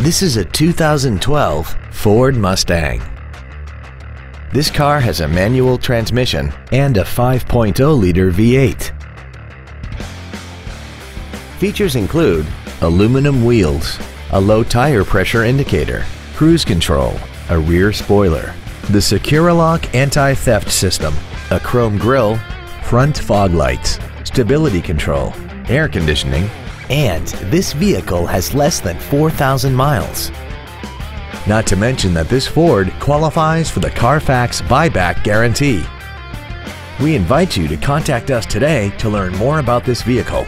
This is a 2012 Ford Mustang. This car has a manual transmission and a 5.0-liter V8. Features include aluminum wheels, a low tire pressure indicator, cruise control, a rear spoiler, the Securilock anti-theft system, a chrome grille, front fog lights, stability control, air conditioning, and this vehicle has less than 4,000 miles. Not to mention that this Ford qualifies for the Carfax buyback guarantee. We invite you to contact us today to learn more about this vehicle